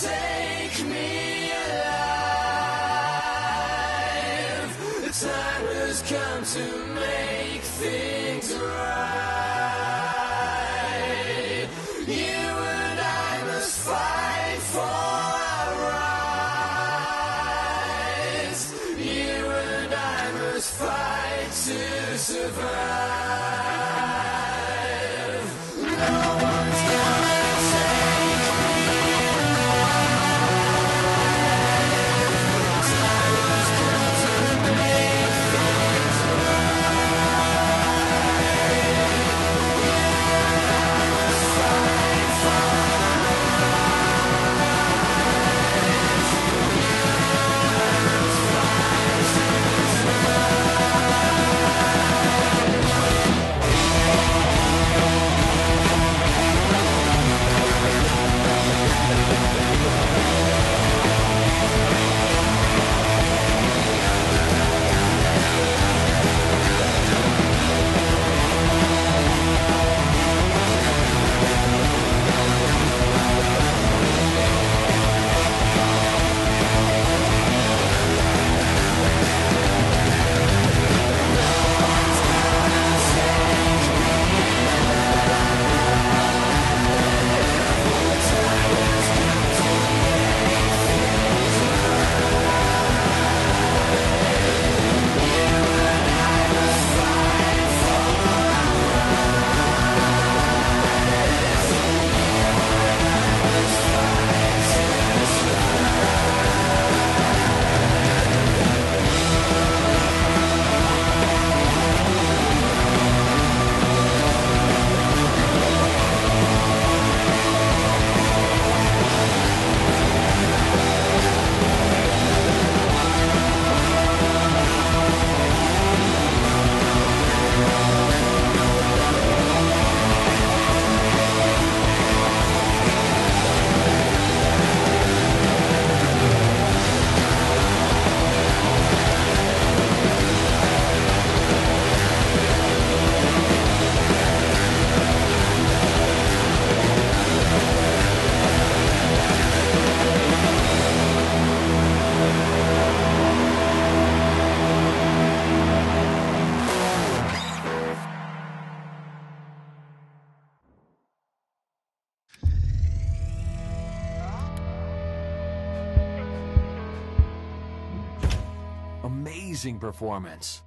Take me alive. The time has come to make things right. You and I must fight for our rights. You and I must fight to survive. Amazing performance.